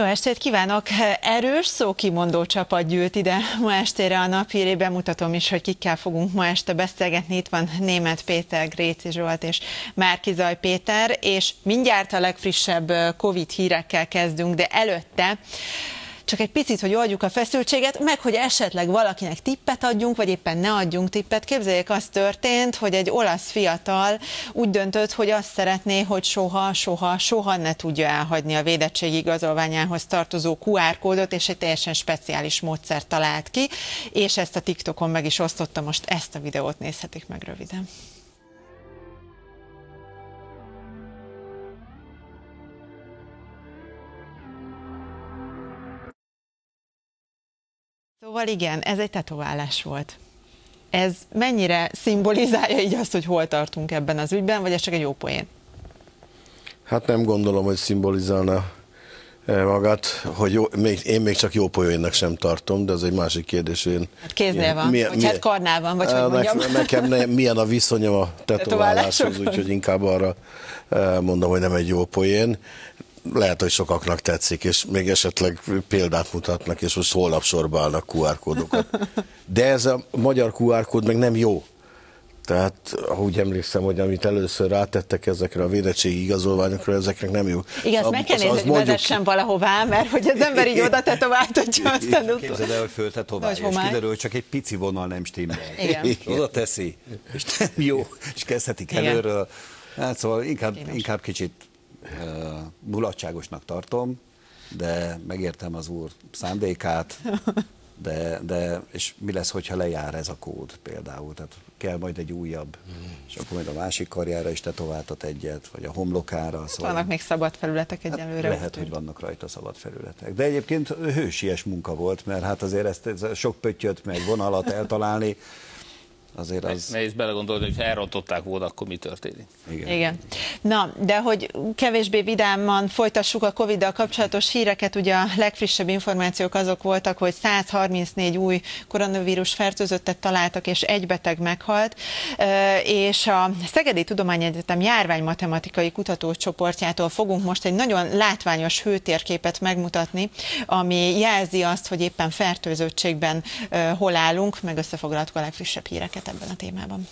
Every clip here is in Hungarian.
Jó estét kívánok! Erős szókimondó csapat gyűlt ide ma estére a napíré. Bemutatom is, hogy kikkel fogunk ma este beszélgetni. Itt van Német Péter, Gréci Zsolt és Márkizaj Péter, és mindjárt a legfrissebb Covid hírekkel kezdünk, de előtte csak egy picit, hogy oldjuk a feszültséget, meg hogy esetleg valakinek tippet adjunk, vagy éppen ne adjunk tippet. Képzeljék, az történt, hogy egy olasz fiatal úgy döntött, hogy azt szeretné, hogy soha, soha, soha ne tudja elhagyni a védettségi igazolványához tartozó QR kódot, és egy teljesen speciális módszert talált ki, és ezt a TikTokon meg is osztotta, most ezt a videót nézhetik meg röviden. Szóval igen, ez egy tetoválás volt. Ez mennyire szimbolizálja így azt, hogy hol tartunk ebben az ügyben, vagy ez csak egy jó poén? Hát nem gondolom, hogy szimbolizálna eh, magát, hogy jó, még, én még csak jó poénnak sem tartom, de ez egy másik kérdés. Én, hát kéznél van, milyen, vagy milyen, hát karnál van, vagy hogy eh, mondjam. Nekem ne, milyen a viszonyom a tetováláshoz, úgyhogy inkább arra eh, mondom, hogy nem egy jó poén lehet, hogy sokaknak tetszik, és még esetleg példát mutatnak, és most holnap sorba állnak QR kódokat. De ez a magyar QR kód meg nem jó. Tehát, ahogy emlékszem, hogy amit először rátettek ezekre a védettségi igazolványokra, ezeknek nem jó. Igen, azt meg kell nézni, hogy vezessen valahová, mert hogy az ember így oda tetováltatja, aztán utol. Képzeld el, hogy föltetoválja, és kiderül, hogy csak egy pici vonal nem stimmel. Igen. Oda teszi, és nem jó, és kezdhetik előről. Hát szóval inkább, inkább kicsit mulatságosnak tartom, de megértem az úr szándékát, de, de és mi lesz, hogyha lejár ez a kód például, tehát kell majd egy újabb, mm. és akkor majd a másik karjára is tetováltat egyet, vagy a homlokára. Szóval vannak még szabad felületek hát egyelőre. Hát lehet, hogy vannak rajta szabad felületek. De egyébként hősies munka volt, mert hát azért ezt, ezt sok pöttyöt meg vonalat eltalálni, azért az... Nehéz belegondolni, hogy ha elrontották volna, akkor mi történik. Igen. Igen. Na, de hogy kevésbé vidáman folytassuk a Covid-dal kapcsolatos híreket, ugye a legfrissebb információk azok voltak, hogy 134 új koronavírus fertőzöttet találtak, és egy beteg meghalt, és a Szegedi Tudományegyetem járványmatematikai kutatócsoportjától fogunk most egy nagyon látványos hőtérképet megmutatni, ami jelzi azt, hogy éppen fertőzöttségben hol állunk, meg összefoglaltuk a legfrissebb híreket ebben a témában.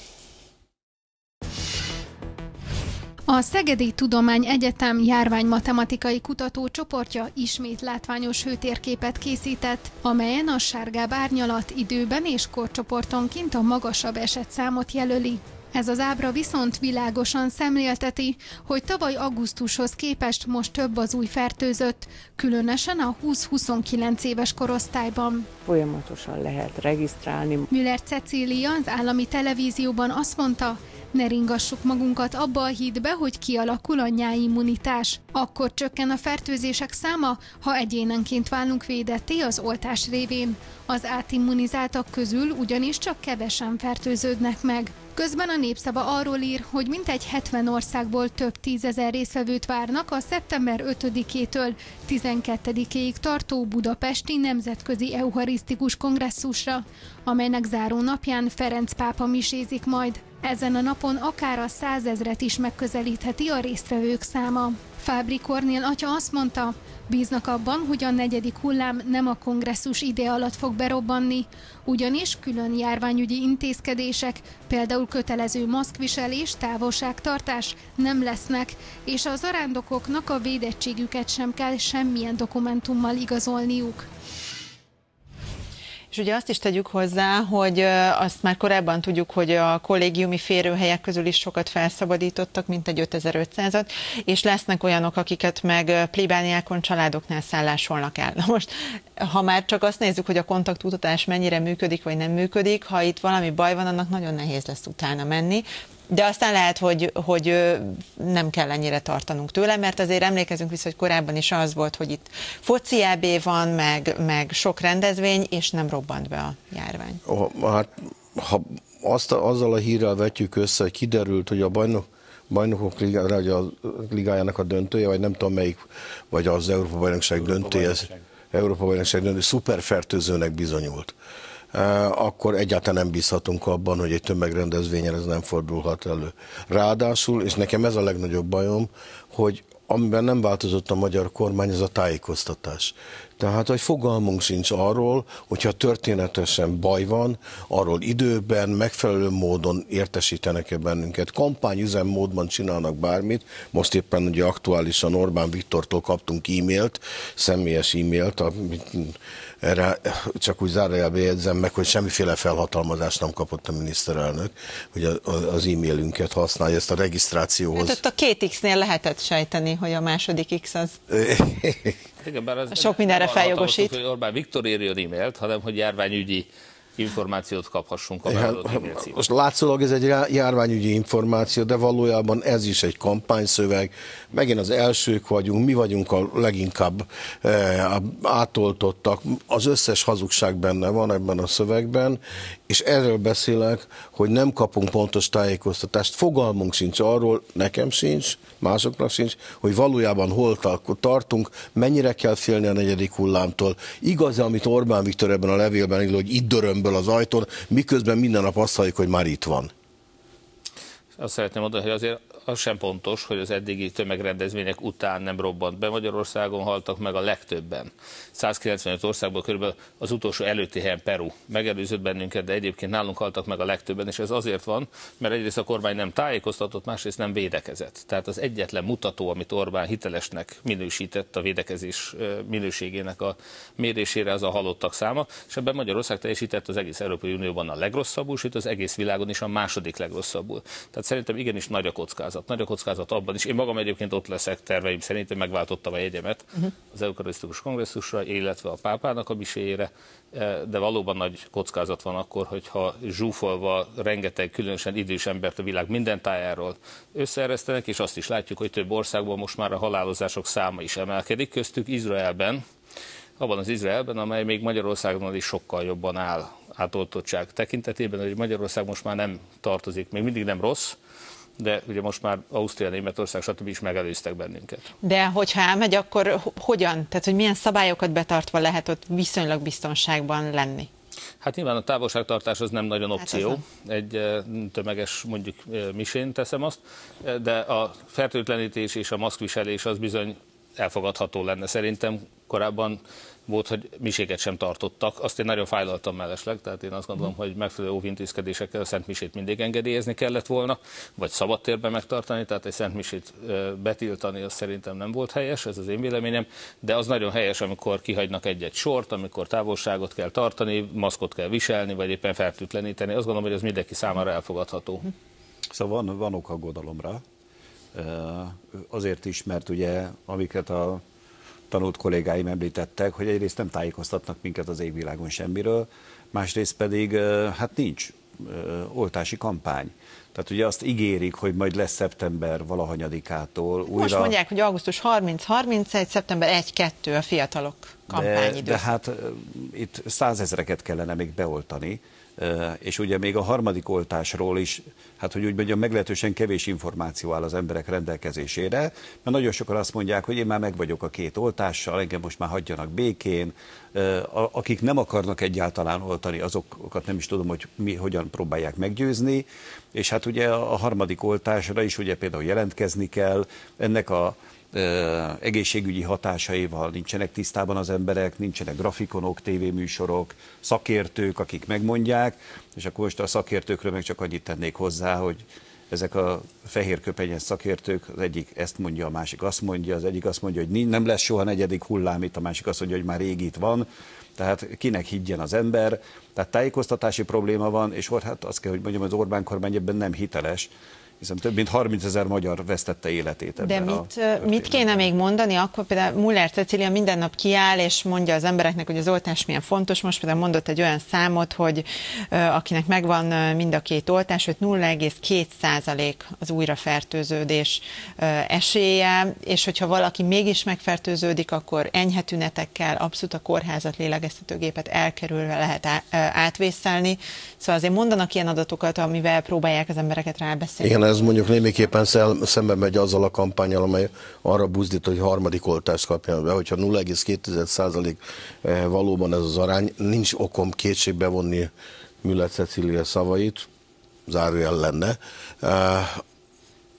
A Szegedi Tudomány Egyetem járványmatematikai kutatócsoportja ismét látványos hőtérképet készített, amelyen a sárgább árnyalat időben és korcsoportonként a magasabb esetszámot jelöli. Ez az ábra viszont világosan szemlélteti, hogy tavaly augusztushoz képest most több az új fertőzött, különösen a 20-29 éves korosztályban. Folyamatosan lehet regisztrálni. Müller Cecília az állami televízióban azt mondta, ne ringassuk magunkat abba a hídbe, hogy kialakul a nyáimmunitás. Akkor csökken a fertőzések száma, ha egyénenként válunk védetté az oltás révén. Az átimmunizáltak közül ugyanis csak kevesen fertőződnek meg. Közben a népszava arról ír, hogy mintegy 70 országból több tízezer részvevőt várnak a szeptember 5-től 12-ig tartó budapesti nemzetközi eucharisztikus kongresszusra, amelynek záró napján Ferenc pápa misézik majd. Ezen a napon akár a százezret is megközelítheti a résztvevők száma. Fábri Kornél atya azt mondta, bíznak abban, hogy a negyedik hullám nem a kongresszus ide alatt fog berobbanni, ugyanis külön járványügyi intézkedések, például kötelező maszkviselés, távolságtartás nem lesznek, és az arándokoknak a védettségüket sem kell semmilyen dokumentummal igazolniuk. És ugye azt is tegyük hozzá, hogy azt már korábban tudjuk, hogy a kollégiumi férőhelyek közül is sokat felszabadítottak, mint egy 5500-at, és lesznek olyanok, akiket meg plébániákon családoknál szállásolnak el. Na most, ha már csak azt nézzük, hogy a kontaktutatás mennyire működik, vagy nem működik, ha itt valami baj van, annak nagyon nehéz lesz utána menni, de aztán lehet, hogy, hogy nem kell ennyire tartanunk tőle, mert azért emlékezünk vissza, hogy korábban is az volt, hogy itt foci EB van, meg, meg sok rendezvény, és nem robbant be a járvány. Hát, ha azt, azzal a hírrel vetjük össze, hogy kiderült, hogy a bajnok, bajnokok ligája, a ligájának a döntője, vagy nem tudom melyik, vagy az Európa Bajnokság döntője, Európa Bajnokság döntője szuperfertőzőnek bizonyult akkor egyáltalán nem bízhatunk abban, hogy egy tömegrendezvényen ez nem fordulhat elő. Ráadásul, és nekem ez a legnagyobb bajom, hogy amiben nem változott a magyar kormány, ez a tájékoztatás. Tehát, hogy fogalmunk sincs arról, hogyha történetesen baj van, arról időben, megfelelő módon értesítenek-e bennünket. Kampányüzemmódban csinálnak bármit. Most éppen ugye aktuálisan Orbán Viktortól kaptunk e-mailt, személyes e-mailt, amit erre csak úgy zárójelbe jegyzem meg, hogy semmiféle felhatalmazást nem kapott a miniszterelnök, hogy az e-mailünket használja, ezt a regisztrációhoz. Hát ott a két X-nél lehetett sejteni, hogy a második X az... Igen, bár az Sok mindenre feljogosít. Hogy Orbán Viktor írjon e-mailt, hanem hogy járványügyi információt kaphassunk a ja, Most látszólag ez egy járványügyi információ, de valójában ez is egy kampányszöveg. Megint az elsők vagyunk, mi vagyunk a leginkább e, átoltottak. Az összes hazugság benne van ebben a szövegben, és erről beszélek, hogy nem kapunk pontos tájékoztatást. Fogalmunk sincs arról, nekem sincs, másoknak sincs, hogy valójában hol tartunk, mennyire kell félni a negyedik hullámtól. Igaz, amit Orbán Viktor ebben a levélben ír, hogy itt dörömből az ajtón, miközben minden nap azt halljuk, hogy már itt van. Azt szeretném mondani, hogy azért az sem pontos, hogy az eddigi tömegrendezvények után nem robbant be. Magyarországon haltak meg a legtöbben. 195 országból körülbelül az utolsó előtti helyen Peru megelőzött bennünket, de egyébként nálunk haltak meg a legtöbben, és ez azért van, mert egyrészt a kormány nem tájékoztatott, másrészt nem védekezett. Tehát az egyetlen mutató, amit Orbán hitelesnek minősített a védekezés minőségének a mérésére, az a halottak száma, és ebben Magyarország teljesített az egész Európai Unióban a legrosszabbul, sőt az egész világon is a második legrosszabbul. Tehát szerintem igenis nagy a kockázat. Nagy a kockázat abban is. Én magam egyébként ott leszek terveim szerint, megváltottam a jegyemet uh-huh. az Eukarisztikus Kongresszusra, illetve a pápának a miséjére, e, de valóban nagy kockázat van akkor, hogyha zsúfolva rengeteg különösen idős embert a világ minden tájáról összeeresztenek, és azt is látjuk, hogy több országban most már a halálozások száma is emelkedik, köztük Izraelben, abban az Izraelben, amely még Magyarországon is sokkal jobban áll átoltottság tekintetében, hogy Magyarország most már nem tartozik, még mindig nem rossz, de ugye most már Ausztria, Németország, stb. is megelőztek bennünket. De hogyha elmegy, akkor hogyan? Tehát, hogy milyen szabályokat betartva lehet ott viszonylag biztonságban lenni? Hát nyilván a távolságtartás az nem nagyon hát opció, hát egy tömeges mondjuk misén teszem azt, de a fertőtlenítés és a maszkviselés az bizony elfogadható lenne. Szerintem korábban volt, hogy miséket sem tartottak. Azt én nagyon fájlaltam mellesleg, tehát én azt gondolom, hogy megfelelő óvintézkedésekkel a Szent Misét mindig engedélyezni kellett volna, vagy szabad térben megtartani, tehát egy Szent Misét betiltani, az szerintem nem volt helyes, ez az én véleményem, de az nagyon helyes, amikor kihagynak egy-egy sort, amikor távolságot kell tartani, maszkot kell viselni, vagy éppen fertőtleníteni. Azt gondolom, hogy ez mindenki számára elfogadható. Szóval van, van ok aggodalomra. Azért is, mert ugye amiket a tanult kollégáim említettek, hogy egyrészt nem tájékoztatnak minket az égvilágon semmiről, másrészt pedig hát nincs oltási kampány. Tehát ugye azt ígérik, hogy majd lesz szeptember valahanyadikától újra... Most mondják, hogy augusztus 30-31, szeptember 1-2 a fiatalok kampányidő. De, de hát itt százezreket kellene még beoltani, és ugye még a harmadik oltásról is, hát hogy úgy mondjam, meglehetősen kevés információ áll az emberek rendelkezésére, mert nagyon sokan azt mondják, hogy én már meg vagyok a két oltással, engem most már hagyjanak békén, akik nem akarnak egyáltalán oltani, azokat nem is tudom, hogy mi hogyan próbálják meggyőzni, és hát ugye a harmadik oltásra is ugye például jelentkezni kell, ennek a egészségügyi hatásaival nincsenek tisztában az emberek, nincsenek grafikonok, tévéműsorok, szakértők, akik megmondják, és akkor most a szakértőkről meg csak annyit tennék hozzá, hogy ezek a fehér köpenyes szakértők, az egyik ezt mondja, a másik azt mondja, az egyik azt mondja, hogy nem lesz soha negyedik hullám, itt a másik azt mondja, hogy már rég itt van, tehát kinek higgyen az ember, tehát tájékoztatási probléma van, és hát azt kell, hogy mondjam, az Orbán kormány ebben nem hiteles, hiszen több mint 30 ezer magyar vesztette életét ebben De mit, mit kéne még mondani? Akkor például Muller Cecilia minden nap kiáll, és mondja az embereknek, hogy az oltás milyen fontos. Most például mondott egy olyan számot, hogy akinek megvan mind a két oltás, hogy 0,2% az újrafertőződés esélye, és hogyha valaki mégis megfertőződik, akkor enyhe tünetekkel, abszolút a kórházat, lélegeztetőgépet elkerülve lehet átvészelni. Szóval azért mondanak ilyen adatokat, amivel próbálják az embereket rábeszélni. Igen, ez mondjuk némiképpen szembe megy azzal a kampányal, amely arra buzdít, hogy harmadik oltást kapjanak be, hogyha 0,2% eh, valóban ez az arány, nincs okom kétségbe vonni Müller Cecília szavait, zárójel lenne. Eh,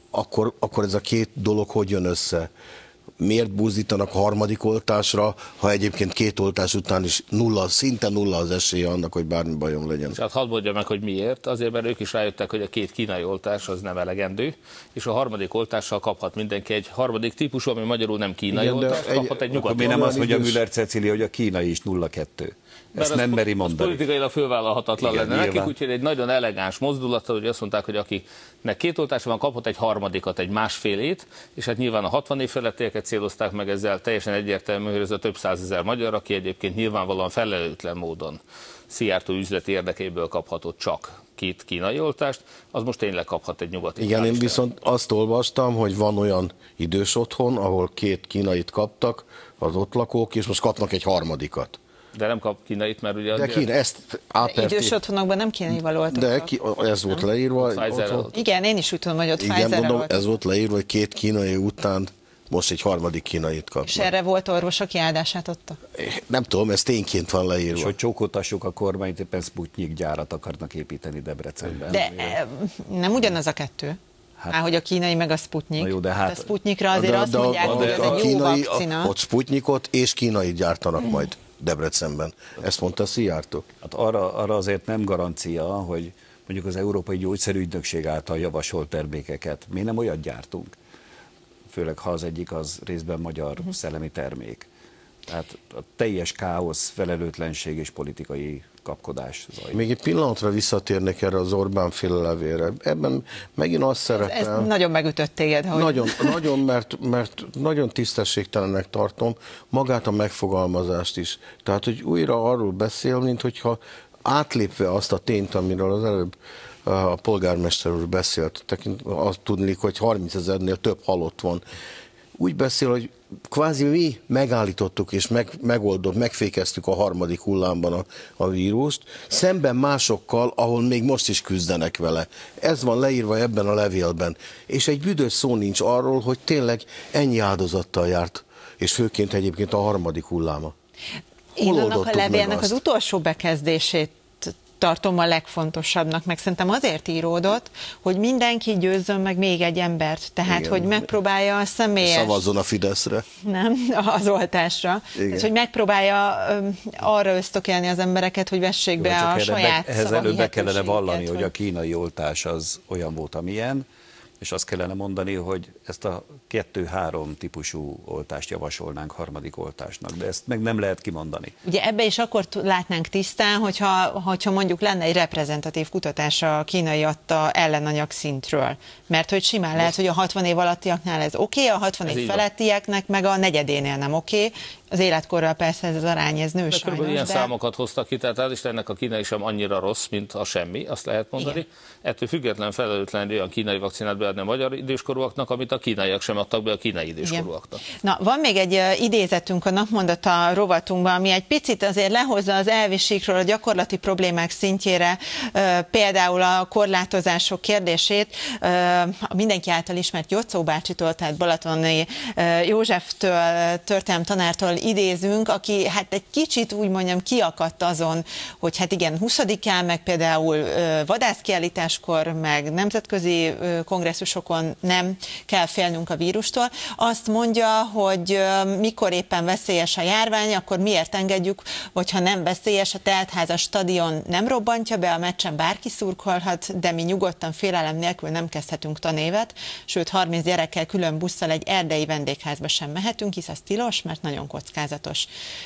akkor, akkor ez a két dolog hogy jön össze? Miért buzdítanak harmadik oltásra, ha egyébként két oltás után is nulla, szinte nulla az esélye annak, hogy bármi bajom legyen. És hát hadd mondja meg, hogy miért. Azért, mert ők is rájöttek, hogy a két kínai oltás az nem elegendő, és a harmadik oltással kaphat mindenki egy harmadik típusú, ami magyarul nem kínai Igen, oltás, egy, kaphat egy nyugati. Mi nem az, hogy a Müller Cecilia, hogy a kínai is 0-2. Ezt nem meri mondani. Politikailag fölvállalhatatlan Igen, lenne nyilván. nekik, úgyhogy egy nagyon elegáns mozdulat, hogy azt mondták, hogy akinek két oltása van, kapott egy harmadikat, egy másfélét, és hát nyilván a 60 év felettieket célozták meg ezzel, teljesen egyértelmű, hogy ez a több százezer magyar, aki egyébként nyilvánvalóan felelőtlen módon Szijjártó üzleti érdekéből kaphatott csak két kínai oltást, az most tényleg kaphat egy nyugati. Igen, én viszont azt olvastam, hogy van olyan idős otthon, ahol két kínait kaptak az ott lakók, és most kapnak egy harmadikat. De nem kap kínait, mert ugye... De kína, ezt áperti... Idős otthonokban nem kínaival oltottak. De ki, ez volt nem? leírva. Ott, igen, én is úgy tudom, hogy ott Igen, mondom, ez volt leírva, hogy két kínai után most egy harmadik kínait kapnak. És erre volt orvos, aki áldását adta? Nem tudom, ez tényként van leírva. És hogy csókoltassuk a kormányt, éppen Sputnik gyárat akarnak építeni Debrecenben. De e, nem ugyanaz a kettő? Hát, hogy a kínai meg a Sputnik. jó, de hát, a Sputnikra azért de, azt mondják, de, hogy ez egy jó vakcina. Ott Sputnikot és kínai gyártanak majd. Debrecenben. Ezt mondta Szijjártó. Hát arra, arra azért nem garancia, hogy mondjuk az Európai Gyógyszerügynökség által javasolt termékeket mi nem olyat gyártunk, főleg ha az egyik az részben magyar uh-huh. szellemi termék. Tehát a teljes káosz, felelőtlenség és politikai kapkodás zajlik. Még egy pillanatra visszatérnek erre az Orbán féle levélre. Ebben megint azt szerepel... Ez, ez nagyon megütött téged. Hogy... Nagyon, nagyon mert, mert nagyon tisztességtelennek tartom magát a megfogalmazást is. Tehát, hogy újra arról beszél, mint hogyha átlépve azt a tényt, amiről az előbb a polgármester úr beszélt, tekint, azt tudni, hogy 30 ezernél több halott van. Úgy beszél, hogy kvázi mi megállítottuk és meg, megoldott, megfékeztük a harmadik hullámban a, a vírust, szemben másokkal, ahol még most is küzdenek vele. Ez van leírva ebben a levélben. És egy büdös szó nincs arról, hogy tényleg ennyi áldozattal járt, és főként egyébként a harmadik hulláma. Hol Én annak a levélnek az utolsó bekezdését tartom a legfontosabbnak, meg szerintem azért íródott, hogy mindenki győzzön meg még egy embert, tehát Igen. hogy megpróbálja a személyes... Szavazzon a Fideszre. Nem, az oltásra. Tehát, hogy megpróbálja arra ösztökélni az embereket, hogy vessék be a saját be, Ehhez előbb be kellene vallani, hogy a kínai oltás az olyan volt, amilyen, és azt kellene mondani, hogy ezt a kettő-három típusú oltást javasolnánk harmadik oltásnak, de ezt meg nem lehet kimondani. Ugye ebbe is akkor látnánk tisztán, hogyha, hogyha mondjuk lenne egy reprezentatív kutatás a kínai adta ellenanyag szintről. Mert hogy simán lehet, hogy a 60 év alattiaknál ez oké, okay, a 60 ez év felettieknek meg a negyedénél nem oké. Okay. Az életkorral persze ez az arány, ez nő de sajnos. Ilyen de... számokat hoztak ki, tehát is ennek a kínai sem annyira rossz, mint a semmi, azt lehet mondani. Igen. Ettől független felelőtlen olyan kínai vakcinát beadni a magyar időskorúaknak, amit a kínaiak sem adtak be a kínai időskorúaknak. Na, van még egy idézetünk a napmondata rovatunkban, ami egy picit azért lehozza az elvisikről a gyakorlati problémák szintjére, például a korlátozások kérdését. A mindenki által ismert Jocó bácsitól, tehát Balatoni Józseftől, történelem tanártól idézünk, aki hát egy kicsit úgy mondjam kiakadt azon, hogy hát igen, 20-án, meg például vadászkiállításkor, meg nemzetközi kongresszusokon nem kell félnünk a vírustól. Azt mondja, hogy mikor éppen veszélyes a járvány, akkor miért engedjük, hogyha nem veszélyes, a teltházas stadion nem robbantja be, a meccsen bárki szurkolhat, de mi nyugodtan félelem nélkül nem kezdhetünk tanévet, sőt 30 gyerekkel külön busszal egy erdei vendégházba sem mehetünk, hisz az tilos, mert nagyon kockázatos.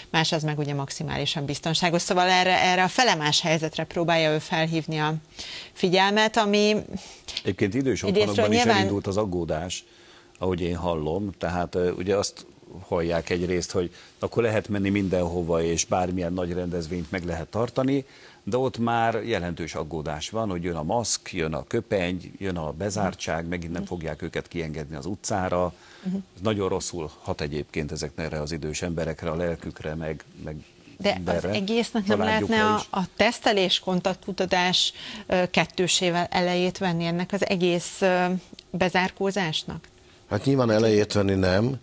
Más az meg ugye maximálisan biztonságos. Szóval erre, erre a felemás helyzetre próbálja ő felhívni a figyelmet, ami Egyébként idős otthonokban is nyilván... elindult az aggódás, ahogy én hallom, tehát ugye azt hallják egyrészt, hogy akkor lehet menni mindenhova, és bármilyen nagy rendezvényt meg lehet tartani, de ott már jelentős aggódás van, hogy jön a maszk, jön a köpeny, jön a bezártság, megint nem fogják őket kiengedni az utcára. Ez nagyon rosszul hat egyébként ezekre az idős emberekre, a lelkükre, meg, meg de az egésznek nem lehetne a, a tesztelés, kontaktkutatás kettősével elejét venni ennek az egész bezárkózásnak? Hát nyilván elejét venni nem,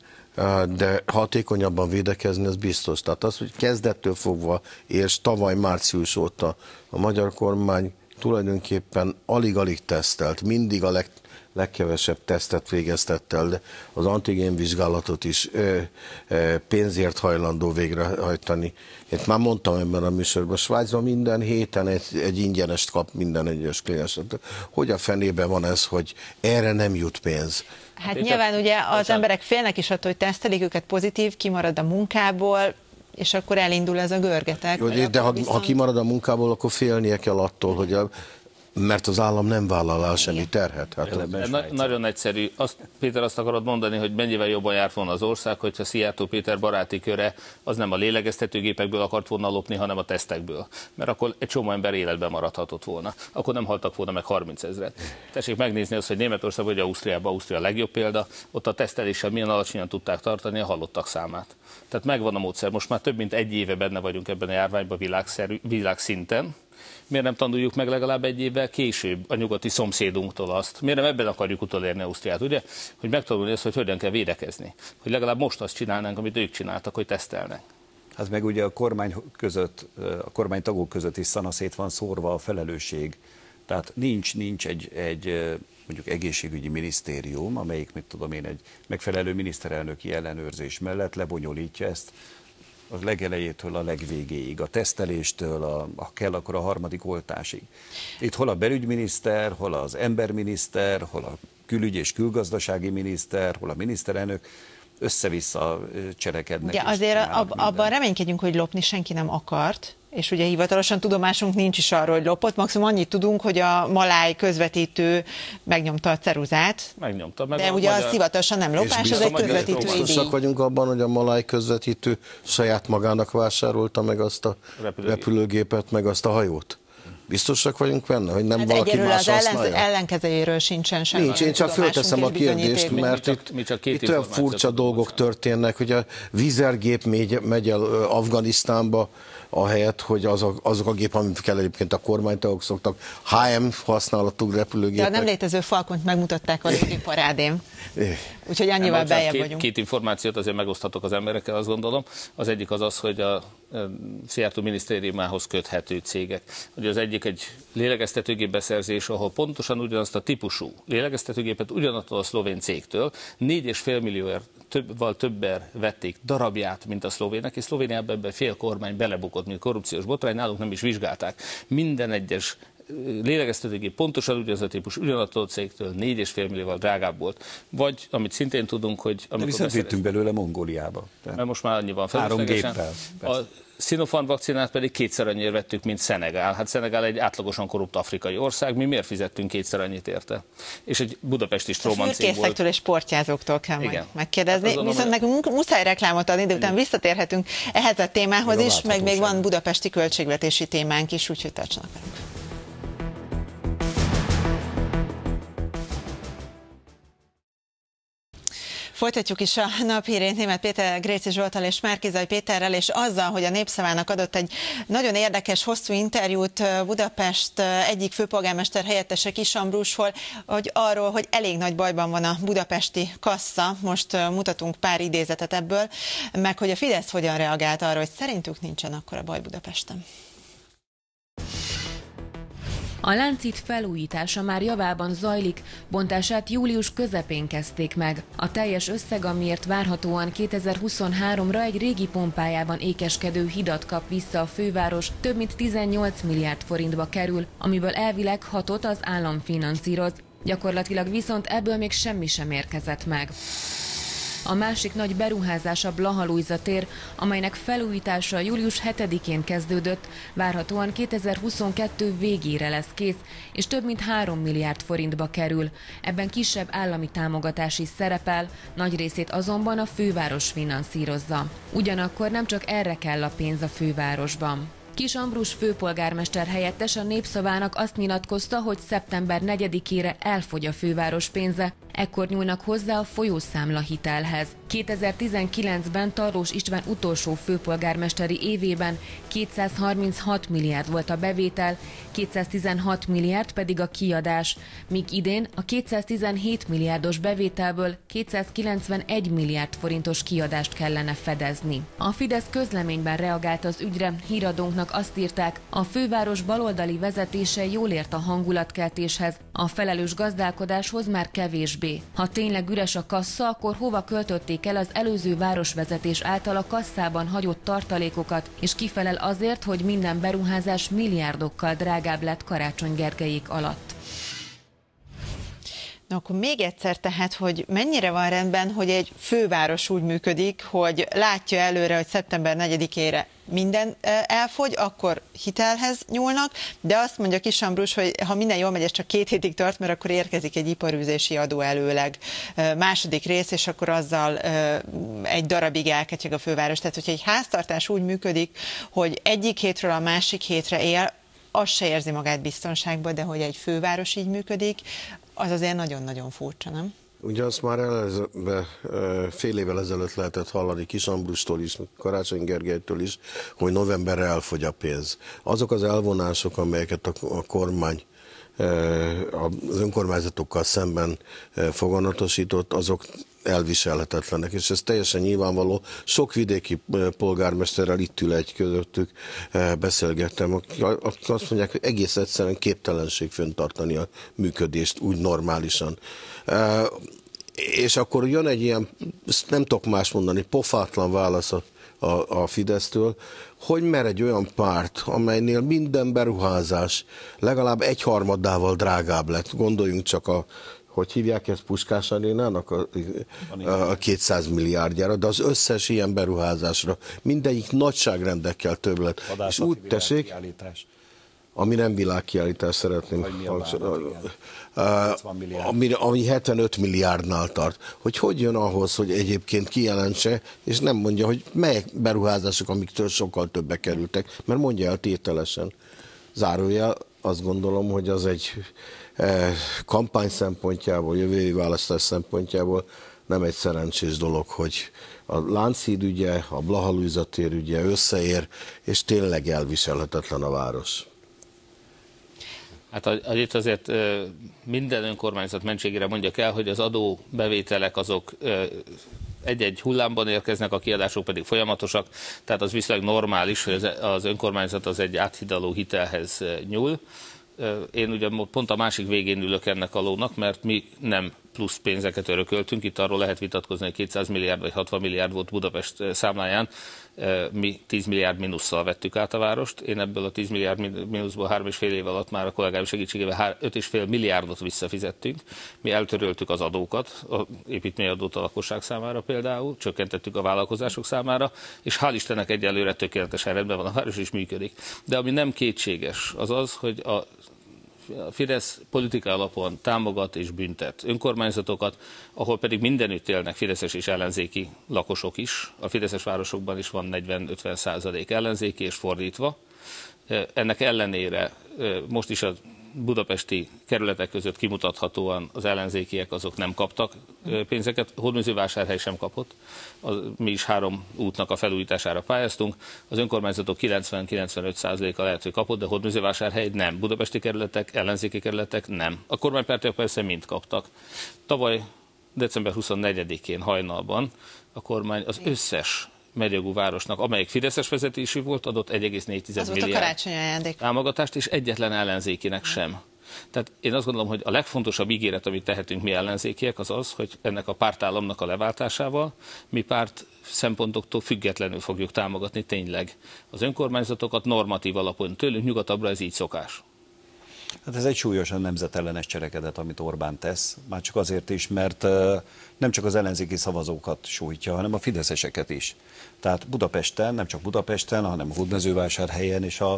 de hatékonyabban védekezni, az biztos. Tehát az, hogy kezdettől fogva, és tavaly március óta a magyar kormány tulajdonképpen alig-alig tesztelt, mindig a leg, legkevesebb tesztet végeztett el, de az antigén vizsgálatot is ö, ö, pénzért hajlandó végrehajtani. Én már mondtam ebben a műsorban, Svájcban minden héten egy, egy ingyenest kap minden egyes kliens. Hogy a fenében van ez, hogy erre nem jut pénz? Hát Én nyilván ugye az emberek félnek is attól, hogy tesztelik őket pozitív, kimarad a munkából, és akkor elindul ez a görgetek. Jó, de, de ha, viszont... ha kimarad a munkából, akkor félnie kell attól, hogy a mert az állam nem vállal el semmi terhet. Hát Na, nagyon egyszerű. Azt, Péter, azt akarod mondani, hogy mennyivel jobban járt volna az ország, hogyha Szijjártó Péter baráti köre az nem a lélegeztetőgépekből akart volna lopni, hanem a tesztekből. Mert akkor egy csomó ember életben maradhatott volna. Akkor nem haltak volna meg 30 ezret. Tessék megnézni azt, hogy Németország vagy Ausztriában, Ausztria a legjobb példa, ott a teszteléssel milyen alacsonyan tudták tartani a halottak számát. Tehát megvan a módszer. Most már több mint egy éve benne vagyunk ebben a járványban világszerű, világszinten miért nem tanuljuk meg legalább egy évvel később a nyugati szomszédunktól azt? Miért nem ebben akarjuk utolérni Ausztriát, ugye? Hogy megtanulni azt, hogy hogyan kell védekezni. Hogy legalább most azt csinálnánk, amit ők csináltak, hogy tesztelnek. Hát meg ugye a kormány között, a kormány tagok között is szanaszét van szórva a felelősség. Tehát nincs, nincs egy, egy mondjuk egészségügyi minisztérium, amelyik, mit tudom én, egy megfelelő miniszterelnöki ellenőrzés mellett lebonyolítja ezt a legelejétől a legvégéig, a teszteléstől, a, a kell akkor a harmadik oltásig. Itt hol a belügyminiszter, hol az emberminiszter, hol a külügy és külgazdasági miniszter, hol a miniszterelnök, össze-vissza cselekednek. Ugye azért ab, abban reménykedjünk, hogy lopni senki nem akart, és ugye hivatalosan tudomásunk nincs is arról, hogy lopott, maximum annyit tudunk, hogy a maláj közvetítő megnyomta a ceruzát. Megnyomta. Meg de a ugye magyar... az hivatalosan nem lopás, ez egy közvetítő Biztosak vagyunk abban, hogy a maláj közvetítő saját magának vásárolta meg azt a repülőgépet, repülőgépet meg azt a hajót? Biztosak vagyunk benne, hogy nem hát valaki más az ellen, ellenkezőjéről sincsen semmi. Nincs, én csak fölteszem a kérdést, mert mi csak, mi csak itt, itt olyan furcsa dolgok történnek, hogy a vízergép megy el Afganisztánba, ahelyett, hogy azok, azok a gép, amikkel egyébként a kormánytagok szoktak, HM használatú repülőgépek. De a nem létező falkont megmutatták a régi parádém. Úgyhogy annyival bejebb két, vagyunk. Két információt azért megoszthatok az emberekkel, azt gondolom. Az egyik az az, hogy a Szijjártó minisztériumához köthető cégek. Hogy az egyik egy lélegeztetőgép beszerzés, ahol pontosan ugyanazt a típusú lélegeztetőgépet ugyanattól a szlovén cégtől 4,5 millió több, többer vették darabját, mint a szlovének, és Szlovéniában ebben fél kormány belebukott, mint korrupciós botrány, náluk nem is vizsgálták. Minden egyes lélegeztetőgép pontosan ugyanaz a típus, ugyanattól a cégtől 4,5 millióval drágább volt. Vagy, amit szintén tudunk, hogy... De viszont vittünk belőle Mongóliába. Mert most már annyi van. Három géppel. A Sinopharm vakcinát pedig kétszer annyira vettük, mint Szenegál. Hát Szenegál egy átlagosan korrupt afrikai ország, mi miért fizettünk kétszer annyit érte? És egy budapesti Stroman cég volt. és sportjázóktól kell Igen. megkérdezni. Hát Viszont hogy... nekünk muszáj reklámot adni, de utána visszatérhetünk ehhez a témához is, meg még van budapesti költségvetési témánk is, úgyhogy tartsanak velünk. Folytatjuk is a naphírét német Péter Gréci Zsoltal és Márkizai Péterrel, és azzal, hogy a Népszavának adott egy nagyon érdekes, hosszú interjút Budapest egyik főpolgármester helyettese Kisambrusról, hogy arról, hogy elég nagy bajban van a budapesti kassa, most mutatunk pár idézetet ebből, meg hogy a Fidesz hogyan reagált arra, hogy szerintük nincsen akkor a baj Budapesten. A láncít felújítása már javában zajlik, bontását július közepén kezdték meg. A teljes összeg, amiért várhatóan 2023-ra egy régi pompájában ékeskedő hidat kap vissza a főváros, több mint 18 milliárd forintba kerül, amiből elvileg hatot az állam finanszíroz. Gyakorlatilag viszont ebből még semmi sem érkezett meg. A másik nagy beruházás a Blaha Lujza tér, amelynek felújítása július 7-én kezdődött, várhatóan 2022 végére lesz kész, és több mint 3 milliárd forintba kerül. Ebben kisebb állami támogatás is szerepel, nagy részét azonban a főváros finanszírozza. Ugyanakkor nem csak erre kell a pénz a fővárosban. Kis Ambrus főpolgármester helyettes a népszavának azt nyilatkozta, hogy szeptember 4-ére elfogy a főváros pénze, ekkor nyúlnak hozzá a folyószámla hitelhez. 2019-ben Tarlós István utolsó főpolgármesteri évében 236 milliárd volt a bevétel, 216 milliárd pedig a kiadás, míg idén a 217 milliárdos bevételből 291 milliárd forintos kiadást kellene fedezni. A Fidesz közleményben reagált az ügyre, híradónknak azt írták, a főváros baloldali vezetése jól ért a hangulatkeltéshez, a felelős gazdálkodáshoz már kevésbé. Ha tényleg üres a kassa, akkor hova költötték el az előző városvezetés által a kasszában hagyott tartalékokat, és kifelel azért, hogy minden beruházás milliárdokkal drágább lett Karácsony Gergelyék alatt. Na akkor még egyszer tehát, hogy mennyire van rendben, hogy egy főváros úgy működik, hogy látja előre, hogy szeptember 4-ére minden elfogy, akkor hitelhez nyúlnak, de azt mondja Kisambrus, hogy ha minden jól megy, ez csak két hétig tart, mert akkor érkezik egy iparűzési adó előleg második rész, és akkor azzal egy darabig elketyeg a főváros. Tehát, hogyha egy háztartás úgy működik, hogy egyik hétről a másik hétre él, az se érzi magát biztonságban, de hogy egy főváros így működik, az azért nagyon-nagyon furcsa, nem? Ugye azt már elezve, fél évvel ezelőtt lehetett hallani Kisambrustól is, Karácsony Gergelytől is, hogy novemberre elfogy a pénz. Azok az elvonások, amelyeket a kormány az önkormányzatokkal szemben foganatosított, azok elviselhetetlenek, és ez teljesen nyilvánvaló. Sok vidéki polgármesterrel itt ül egy közöttük, beszélgettem, azt mondják, hogy egész egyszerűen képtelenség föntartani a működést úgy normálisan. És akkor jön egy ilyen, nem tudok más mondani, pofátlan válasz a, a, a Fidesztől, hogy mer egy olyan párt, amelynél minden beruházás legalább egyharmadával drágább lett. Gondoljunk csak a hogy hívják ezt Puskás Arénának a, a 200 milliárdjára, de az összes ilyen beruházásra mindegyik nagyságrendekkel több lett. És úgy tessék, ami nem világkiállítás, szeretném ami, ami 75 milliárdnál tart. Hogy hogy jön ahhoz, hogy egyébként kijelentse, és nem mondja, hogy melyek beruházások, amiktől sokkal többe kerültek, mert mondja el tételesen. Zárójel, azt gondolom, hogy az egy kampány szempontjából, jövői választás szempontjából nem egy szerencsés dolog, hogy a Lánchíd ügye, a Blahalújza tér ügye összeér, és tényleg elviselhetetlen a város. Hát itt azért minden önkormányzat mentségére mondjak el, hogy az adóbevételek azok egy-egy hullámban érkeznek, a kiadások pedig folyamatosak, tehát az viszonylag normális, hogy az önkormányzat az egy áthidaló hitelhez nyúl én ugye pont a másik végén ülök ennek a lónak, mert mi nem plusz pénzeket örököltünk, itt arról lehet vitatkozni, hogy 200 milliárd vagy 60 milliárd volt Budapest számláján, mi 10 milliárd mínusszal vettük át a várost, én ebből a 10 milliárd mínuszból három és fél év alatt már a kollégáim segítségével 5,5 milliárdot visszafizettünk, mi eltöröltük az adókat, a építményadót a lakosság számára például, csökkentettük a vállalkozások számára, és hál' Istennek egyelőre tökéletesen rendben van, a város is működik. De ami nem kétséges, az az, hogy a Fidesz politika alapon támogat és büntet önkormányzatokat, ahol pedig mindenütt élnek fideszes és ellenzéki lakosok is. A fideszes városokban is van 40-50 százalék ellenzéki és fordítva. Ennek ellenére most is a budapesti kerületek között kimutathatóan az ellenzékiek azok nem kaptak pénzeket, Hódműzővásárhely sem kapott, az, mi is három útnak a felújítására pályáztunk, az önkormányzatok 90-95%-a lehet, hogy kapott, de Hódműzővásárhely nem, budapesti kerületek, ellenzéki kerületek nem. A kormánypártiak persze mind kaptak. Tavaly december 24-én hajnalban a kormány az összes megyegú városnak, amelyik Fideszes vezetésű volt, adott 1,4 milliárd támogatást, és egyetlen ellenzékinek sem. Tehát én azt gondolom, hogy a legfontosabb ígéret, amit tehetünk mi ellenzékiek, az az, hogy ennek a pártállamnak a leváltásával mi párt szempontoktól függetlenül fogjuk támogatni tényleg az önkormányzatokat normatív alapon. Tőlünk nyugatabbra ez így szokás. Hát ez egy súlyosan nemzetellenes cselekedet, amit Orbán tesz, már csak azért is, mert nem csak az ellenzéki szavazókat sújtja, hanem a fideszeseket is. Tehát Budapesten, nem csak Budapesten, hanem a Hódmezővásárhelyen és a,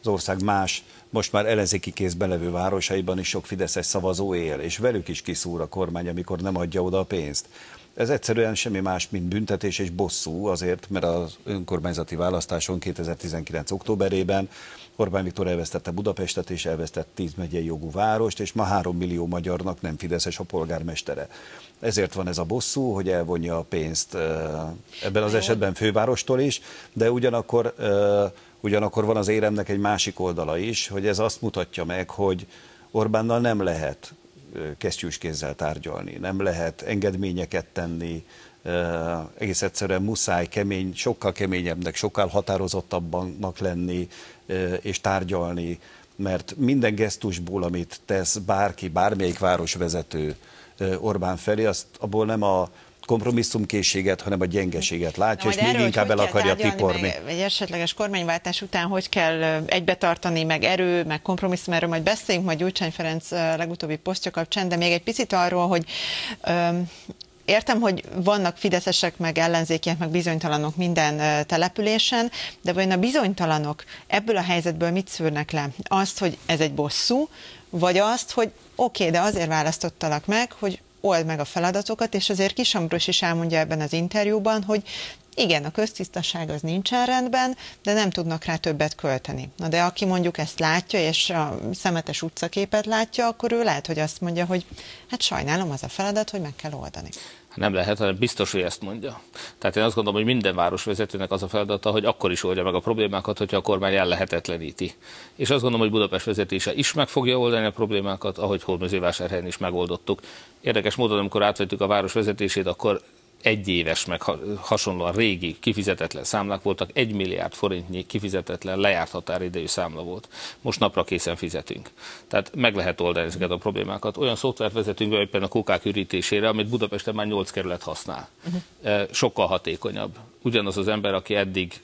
az ország más, most már ellenzéki kézben levő városaiban is sok fideszes szavazó él, és velük is kiszúr a kormány, amikor nem adja oda a pénzt. Ez egyszerűen semmi más, mint büntetés és bosszú azért, mert az önkormányzati választáson 2019. októberében Orbán Viktor elvesztette Budapestet, és elvesztett 10 megyei jogú várost, és ma 3 millió magyarnak nem fideszes a polgármestere. Ezért van ez a bosszú, hogy elvonja a pénzt ebben az esetben fővárostól is, de ugyanakkor, ugyanakkor van az éremnek egy másik oldala is, hogy ez azt mutatja meg, hogy Orbánnal nem lehet kesztyűs kézzel tárgyalni, nem lehet engedményeket tenni, egész egyszerűen muszáj kemény, sokkal keményebbnek, sokkal határozottabbnak lenni és tárgyalni, mert minden gesztusból, amit tesz bárki, bármelyik városvezető Orbán felé, azt abból nem a kompromisszumkészséget, hanem a gyengeséget látja, Na, és még erről, inkább el akarja tiporni. Meg egy esetleges kormányváltás után hogy kell egybetartani, meg erő, meg kompromisszum, erről majd beszéljünk, majd Gyurcsány Ferenc legutóbbi posztja kapcsán, de még egy picit arról, hogy Értem, hogy vannak fideszesek, meg ellenzékiek, meg bizonytalanok minden településen, de vajon a bizonytalanok ebből a helyzetből mit szűrnek le? Azt, hogy ez egy bosszú, vagy azt, hogy oké, okay, de azért választottalak meg, hogy old meg a feladatokat, és azért Kisambros is elmondja ebben az interjúban, hogy igen, a köztisztaság az nincsen rendben, de nem tudnak rá többet költeni. Na de aki mondjuk ezt látja, és a szemetes utcaképet látja, akkor ő lehet, hogy azt mondja, hogy hát sajnálom, az a feladat, hogy meg kell oldani. Nem lehet, hanem biztos, hogy ezt mondja. Tehát én azt gondolom, hogy minden városvezetőnek az a feladata, hogy akkor is oldja meg a problémákat, hogyha a kormány ellehetetleníti. És azt gondolom, hogy Budapest vezetése is meg fogja oldani a problémákat, ahogy Hódmezővásárhelyen is megoldottuk. Érdekes módon, amikor átvettük a város vezetését, akkor egyéves, meg hasonlóan régi kifizetetlen számlák voltak, egy milliárd forintnyi kifizetetlen lejárt határidejű számla volt. Most napra készen fizetünk. Tehát meg lehet oldani ezeket a problémákat. Olyan szoftvert vezetünk be éppen a kukák ürítésére, amit Budapesten már 8 kerület használ. Uh-huh. Sokkal hatékonyabb. Ugyanaz az ember, aki eddig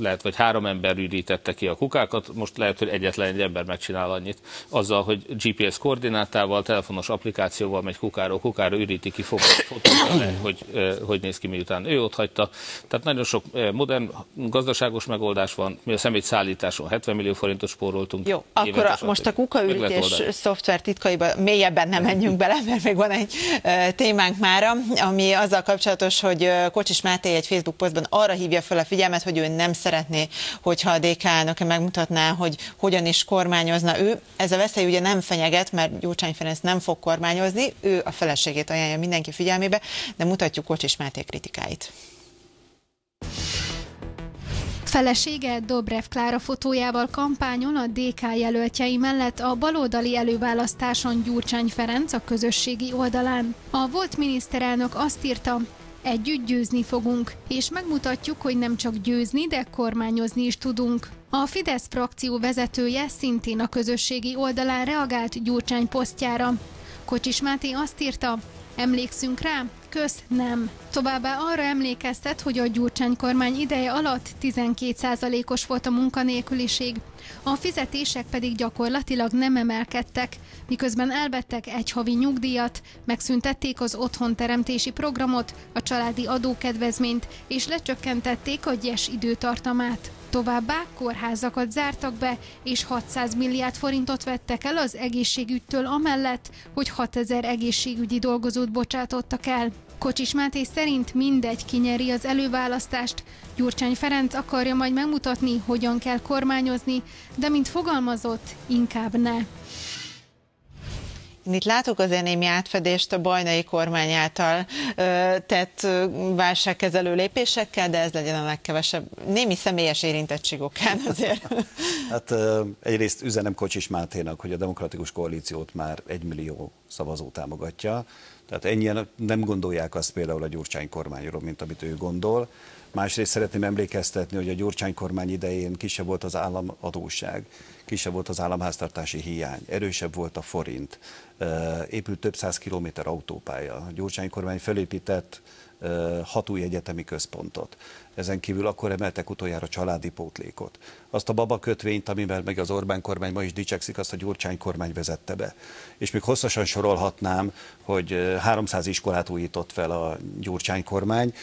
lehet, vagy három ember ürítette ki a kukákat, most lehet, hogy egyetlen egy ember megcsinál annyit. Azzal, hogy GPS koordinátával, telefonos applikációval megy kukáról, kukára üríti ki, fotózza le, hogy hogy néz ki, miután ő ott hagyta. Tehát nagyon sok modern, gazdaságos megoldás van. Mi a személy szállításon 70 millió forintot spóroltunk. Jó, akkor a, most a kukaürítés szoftver titkaiba mélyebben nem menjünk bele, mert még van egy témánk mára, ami azzal kapcsolatos, hogy Kocsis Máté egy Facebook posztban arra hívja fel a figyelmet, figyelmet, hogy ő nem szeretné, hogyha a DK elnöke megmutatná, hogy hogyan is kormányozna ő. Ez a veszély ugye nem fenyeget, mert Gyurcsány Ferenc nem fog kormányozni, ő a feleségét ajánlja mindenki figyelmébe, de mutatjuk Kocsis Máté kritikáit. Felesége Dobrev Klára fotójával kampányol a DK jelöltjei mellett a baloldali előválasztáson Gyurcsány Ferenc a közösségi oldalán. A volt miniszterelnök azt írta, Együtt győzni fogunk, és megmutatjuk, hogy nem csak győzni, de kormányozni is tudunk. A Fidesz frakció vezetője szintén a közösségi oldalán reagált Gyurcsány posztjára. Kocsis Máté azt írta, emlékszünk rá, kösz nem. Továbbá arra emlékeztet, hogy a Gyurcsány kormány ideje alatt 12%-os volt a munkanélküliség, a fizetések pedig gyakorlatilag nem emelkedtek, miközben elvettek egy havi nyugdíjat, megszüntették az otthonteremtési programot, a családi adókedvezményt és lecsökkentették a gyes időtartamát. Továbbá kórházakat zártak be, és 600 milliárd forintot vettek el az egészségügytől amellett, hogy 6000 egészségügyi dolgozót bocsátottak el. Kocsis Máté szerint mindegy kinyeri az előválasztást. Gyurcsány Ferenc akarja majd megmutatni, hogyan kell kormányozni, de mint fogalmazott, inkább ne. Itt látok azért némi átfedést a bajnai kormány által tett válságkezelő lépésekkel, de ez legyen a legkevesebb. Némi személyes érintettség okán azért. Hát egyrészt üzenem Kocsis Máténak, hogy a demokratikus koalíciót már egy millió szavazó támogatja. Tehát ennyien nem gondolják azt például a Gyurcsány kormányról, mint amit ő gondol. Másrészt szeretném emlékeztetni, hogy a Gyurcsány kormány idején kisebb volt az államadóság, kisebb volt az államháztartási hiány, erősebb volt a forint, épült több száz kilométer autópálya. A Gyurcsány kormány felépített hat új egyetemi központot. Ezen kívül akkor emeltek utoljára családi pótlékot. Azt a baba kötvényt, amivel meg az Orbán kormány ma is dicsekszik, azt a Gyurcsány kormány vezette be. És még hosszasan sorolhatnám, hogy 300 iskolát újított fel a Gyurcsány kormány,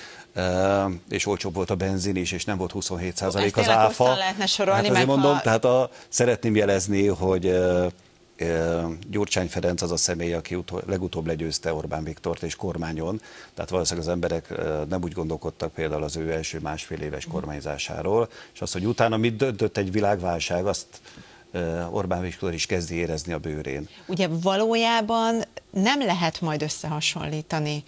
és olcsóbb volt a benzin is, és nem volt 27 százalék az áfa. lehetne sorolni, hát meg mondom, ha... tehát a, szeretném jelezni, hogy Gyurcsány Ferenc az a személy, aki legutóbb legyőzte Orbán Viktort és kormányon, tehát valószínűleg az emberek nem úgy gondolkodtak például az ő első másfél éves kormányzásáról, és az, hogy utána mit döntött egy világválság, azt Orbán Viktor is kezdi érezni a bőrén. Ugye valójában nem lehet majd összehasonlítani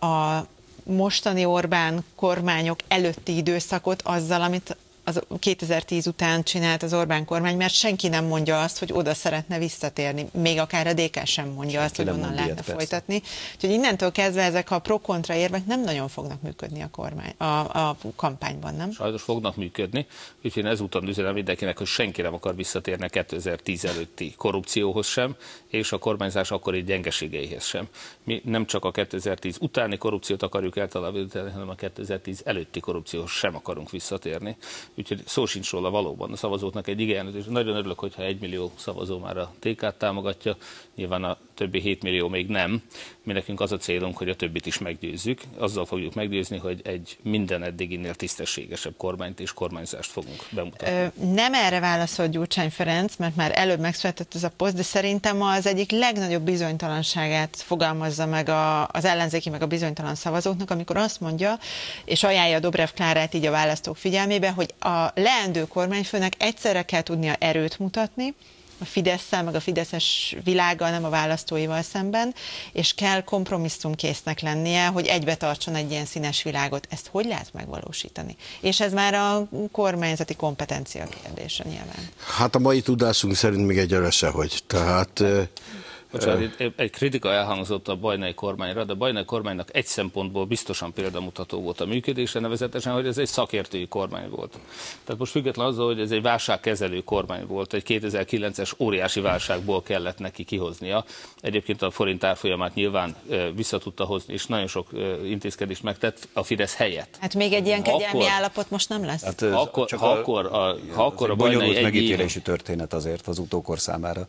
a mostani Orbán kormányok előtti időszakot azzal, amit az 2010 után csinált az Orbán kormány, mert senki nem mondja azt, hogy oda szeretne visszatérni. Még akár a DK sem mondja azt, hogy onnan lehetne ilyet, folytatni. Úgyhogy innentől kezdve ezek a pro-kontra érvek nem nagyon fognak működni a, kormány, a, a kampányban, nem? Sajnos fognak működni, úgyhogy én ezúton üzenem mindenkinek, hogy senki nem akar visszatérni 2010 előtti korrupcióhoz sem, és a kormányzás akkori gyengeségeihez sem. Mi nem csak a 2010 utáni korrupciót akarjuk eltalálni, hanem a 2010 előtti korrupcióhoz sem akarunk visszatérni. Úgyhogy szó sincs róla valóban. A szavazóknak egy igen, és nagyon örülök, hogyha egy millió szavazó már a TK-t támogatja, nyilván a többi 7 millió még nem. Mi nekünk az a célunk, hogy a többit is meggyőzzük. Azzal fogjuk meggyőzni, hogy egy minden eddiginél tisztességesebb kormányt és kormányzást fogunk bemutatni. Ö, nem erre válaszolt Gyurcsány Ferenc, mert már előbb megszületett ez a poszt, de szerintem az egyik legnagyobb bizonytalanságát fogalmazza meg a, az ellenzéki, meg a bizonytalan szavazóknak, amikor azt mondja, és ajánlja Dobrev Klárát így a választók figyelmébe, hogy a leendő kormányfőnek egyszerre kell tudnia erőt mutatni, a fidesz meg a Fideszes világgal, nem a választóival szemben, és kell kompromisszumkésznek lennie, hogy egybe tartson egy ilyen színes világot. Ezt hogy lehet megvalósítani? És ez már a kormányzati kompetencia kérdése nyilván. Hát a mai tudásunk szerint még egyre sehogy. Tehát Bocsánat, egy kritika elhangzott a bajnai kormányra, de a bajnai kormánynak egy szempontból biztosan példamutató volt a működése, nevezetesen, hogy ez egy szakértői kormány volt. Tehát most független azzal, hogy ez egy válságkezelő kormány volt, egy 2009-es óriási válságból kellett neki kihoznia. Egyébként a forint árfolyamát nyilván vissza tudta hozni, és nagyon sok intézkedést megtett a Fidesz helyett. Hát még egy ilyen kegyelmi akkor, állapot most nem lesz? Hát, akkor, csak ha, a, akkor a, ha akkor a bajnai egy megítélési történet azért az utókor számára.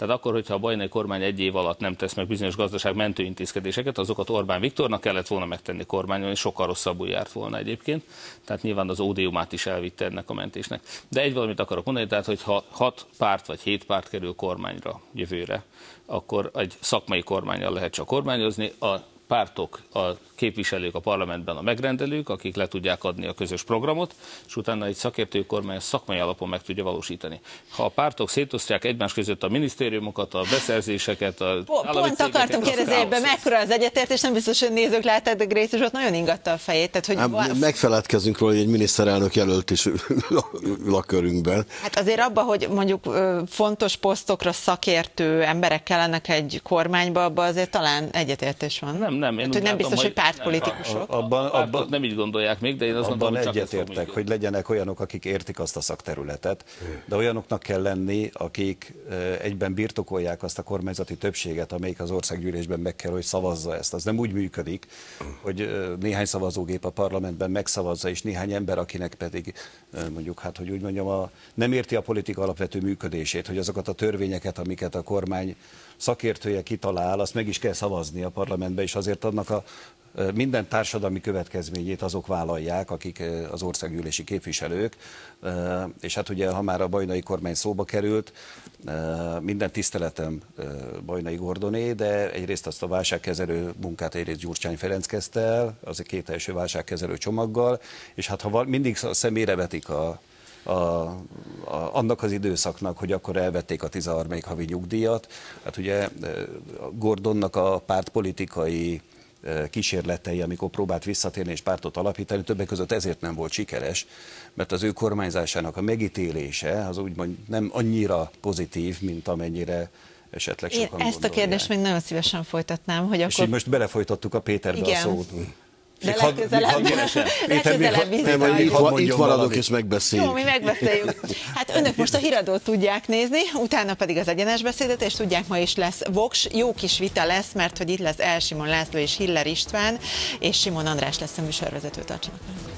Tehát akkor, hogyha a bajnai kormány egy év alatt nem tesz meg bizonyos gazdaság mentő intézkedéseket, azokat Orbán Viktornak kellett volna megtenni kormányon, és sokkal rosszabbul járt volna egyébként. Tehát nyilván az ódiumát is elvitte ennek a mentésnek. De egy valamit akarok mondani, tehát hogyha hat párt vagy hét párt kerül kormányra jövőre, akkor egy szakmai kormányjal lehet csak kormányozni. A pártok, a képviselők a parlamentben a megrendelők, akik le tudják adni a közös programot, és utána egy szakértői kormány a szakmai alapon meg tudja valósítani. Ha a pártok szétosztják egymás között a minisztériumokat, a beszerzéseket, a Pont akartam kérdezni ebbe, mekkora az egyetértés, nem biztos, hogy nézők látták, de Grace is ott nagyon ingatta a fejét. Tehát, hogy hát, megfeledkezünk róla, hogy egy miniszterelnök jelölt is ül a körünkben. Hát azért abba, hogy mondjuk fontos posztokra szakértő emberek kellenek egy kormányba, abba azért talán egyetértés van. Nem, nem. Én hát, hogy nem biztos, hogy pártpolitikusok. Abban, abban nem így gondolják még, de én azt abban gondolom, egyetértek, hogy legyenek olyanok, akik értik azt a szakterületet, de olyanoknak kell lenni, akik egyben birtokolják azt a kormányzati többséget, amelyik az országgyűlésben meg kell, hogy szavazza ezt. Az nem úgy működik, hogy néhány szavazógép a parlamentben megszavazza, és néhány ember, akinek pedig mondjuk, hát hogy úgy mondjam, a, nem érti a politika alapvető működését, hogy azokat a törvényeket, amiket a kormány szakértője kitalál, azt meg is kell szavazni a parlamentbe, és azért annak a minden társadalmi következményét azok vállalják, akik az országgyűlési képviselők, és hát ugye, ha már a bajnai kormány szóba került, minden tiszteletem Bajnai Gordoné, de egyrészt azt a válságkezelő munkát egyrészt Gyurcsány Ferenc kezdte el, az a két első válságkezelő csomaggal, és hát ha mindig a szemére vetik a, a, a, annak az időszaknak, hogy akkor elvették a 13. havi nyugdíjat. Hát ugye Gordonnak a pártpolitikai kísérletei, amikor próbált visszatérni és pártot alapítani, többek között ezért nem volt sikeres, mert az ő kormányzásának a megítélése az úgymond nem annyira pozitív, mint amennyire esetleg sokan Én ezt gondolják. a kérdést még nagyon szívesen folytatnám, hogy akkor... És így most belefolytottuk a Péterbe Igen. a szót. De legközelebb, legközelebb is. Nem, itt, itt maradok és megbeszéljük. Jó, mi megbeszéljük. Hát önök most a híradót tudják nézni, utána pedig az egyenes beszédet, és tudják, ma is lesz Vox. Jó kis vita lesz, mert hogy itt lesz El Simon László és Hiller István, és Simon András lesz a műsorvezető. Tartsanak velünk.